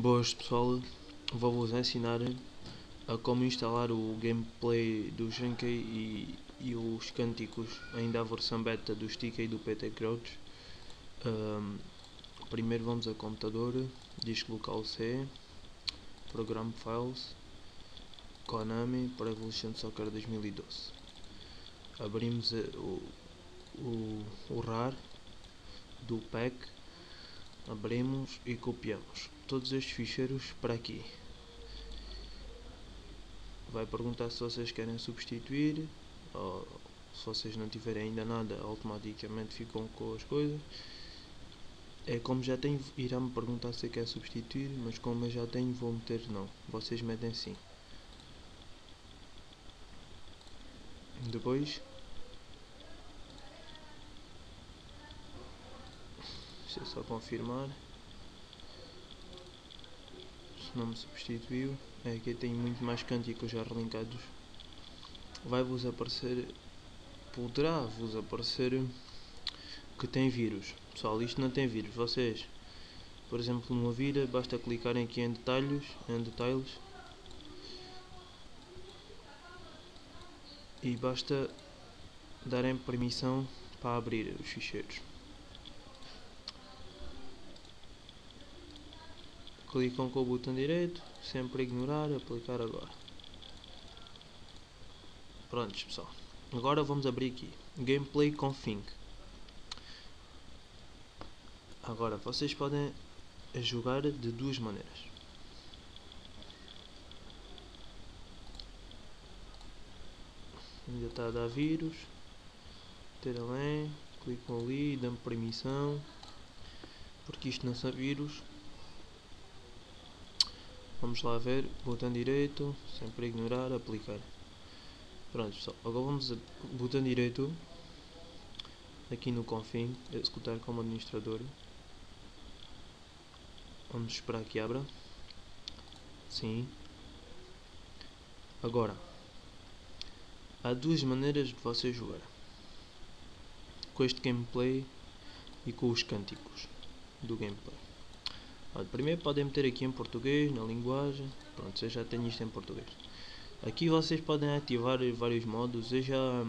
Boas pessoal, vou-vos ensinar a como instalar o gameplay do Genkei e, e os cânticos ainda a versão beta do Stick e do PT Crouch. Um, primeiro vamos a computador, disco local C, Program Files, Konami, Pro Evolution Soccer 2012. Abrimos o, o, o RAR do pack, abrimos e copiamos todos estes ficheiros para aqui. Vai perguntar se vocês querem substituir ou se vocês não tiverem ainda nada automaticamente ficam com as coisas. É como já tenho irá me perguntar se quer substituir mas como eu já tenho vou meter não. Vocês metem sim. Depois deixa eu só confirmar não me substituiu. É que tem muito mais cânticos já relinkados. Vai vos aparecer poderá vos aparecer que tem vírus. Pessoal isto não tem vírus. Vocês por exemplo numa vira basta clicarem aqui em detalhes em detalhes. E basta darem permissão para abrir os ficheiros clicam com o botão direito, sempre ignorar, aplicar agora. Prontos pessoal, agora vamos abrir aqui, Gameplay Config. Agora vocês podem jogar de duas maneiras. Ainda está a dar vírus, ter além, clicam ali, dão permissão, porque isto não são vírus, Vamos lá ver, botão direito, sempre ignorar, aplicar. Pronto pessoal, agora vamos a botão direito, aqui no config, executar como administrador. Vamos esperar que abra. Sim. Agora, há duas maneiras de você jogar. Com este gameplay e com os cânticos do gameplay. Olha, primeiro podem meter aqui em português, na linguagem. Pronto, eu já tenho isto em português. Aqui vocês podem ativar vários modos. Eu já,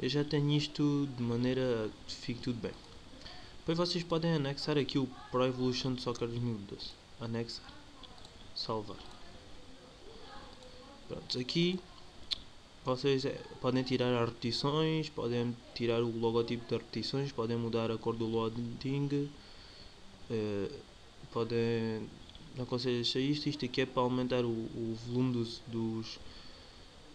eu já tenho isto de maneira que fique tudo bem. Depois vocês podem anexar aqui o Pro Evolution Soccer 2012. Anexar. Salvar. Pronto, aqui vocês eh, podem tirar as repetições, podem tirar o logotipo das repetições, podem mudar a cor do loading. Uh, podem não aconselho deixar isto, isto aqui é para aumentar o, o volume dos, dos,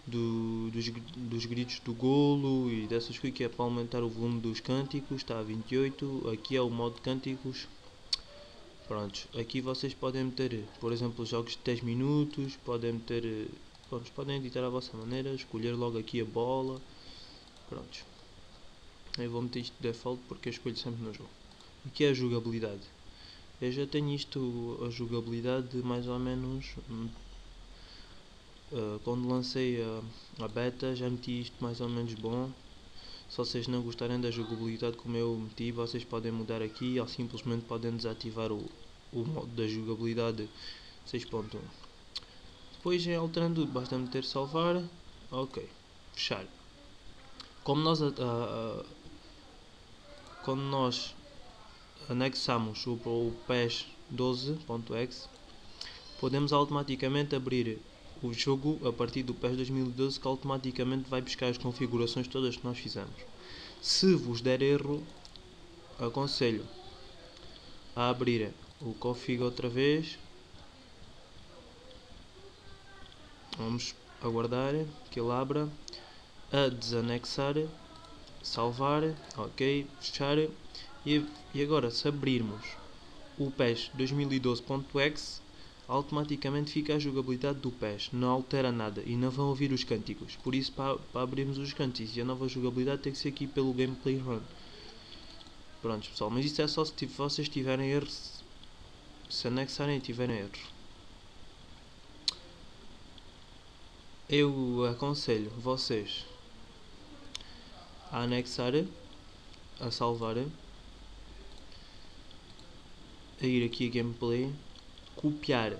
do, dos, dos gritos do golo e dessas coisas que é para aumentar o volume dos cânticos, está a 28, aqui é o modo cânticos. Prontos, aqui vocês podem meter, por exemplo, jogos de 10 minutos, podem meter, prontos, podem editar à vossa maneira, escolher logo aqui a bola, prontos, eu vou meter isto de default porque eu escolho sempre no jogo, aqui é a jogabilidade, eu já tenho isto, a jogabilidade mais ou menos uh, quando lancei a, a, beta já meti isto mais ou menos bom. Se vocês não gostarem da jogabilidade como eu meti vocês podem mudar aqui ou simplesmente podem desativar o, o modo da jogabilidade 6.1 depois em alterando basta meter salvar. Ok fechar. Como nós a, quando nós anexamos o, o PES 12.exe, podemos automaticamente abrir o jogo a partir do PES 2012 que automaticamente vai buscar as configurações todas que nós fizemos. Se vos der erro, aconselho a abrir o config outra vez. Vamos aguardar que ele abra, a desanexar, salvar, ok, fechar e, e agora, se abrirmos o PES 2012.exe, automaticamente fica a jogabilidade do PES, não altera nada e não vão ouvir os cânticos. Por isso, para, para abrirmos os cânticos e a nova jogabilidade, tem que ser aqui pelo Gameplay Run. Prontos, pessoal, mas isso é só se vocês tiverem erros, se anexarem e tiverem erros. Eu aconselho vocês a anexar, a salvar a ir aqui a gameplay copiar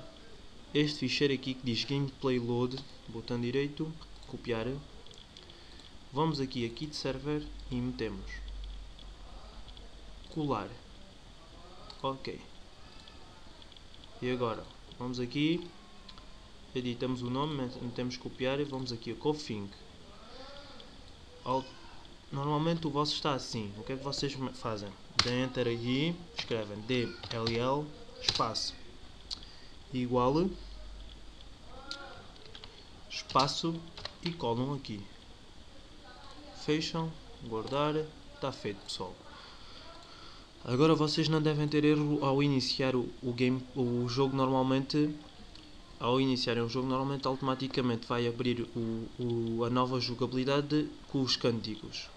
este ficheiro aqui que diz gameplay load, botão direito, copiar. Vamos aqui a kit server e metemos colar. Ok. E agora, vamos aqui, editamos o nome, metemos copiar e vamos aqui a config. Normalmente o vosso está assim. O que é que vocês fazem? Dêem enter aqui, escrevem dll espaço igual espaço e colam aqui. Fecham, guardar, está feito pessoal. Agora vocês não devem ter erro ao iniciar o, o, game, o jogo normalmente ao iniciarem o jogo normalmente automaticamente vai abrir o, o, a nova jogabilidade com os cânticos.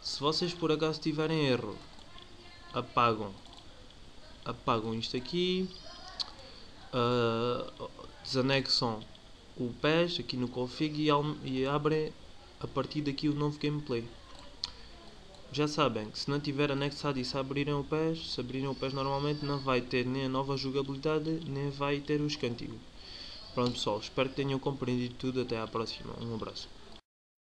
Se vocês por acaso tiverem erro, apagam, apagam isto aqui, uh, desanexam o PES aqui no config e, e abrem a partir daqui o novo gameplay. Já sabem que se não tiver anexado e se abrirem o PES, se abrirem o PES normalmente não vai ter nem a nova jogabilidade, nem vai ter os cânticos. Pronto pessoal, espero que tenham compreendido tudo, até à próxima, um abraço.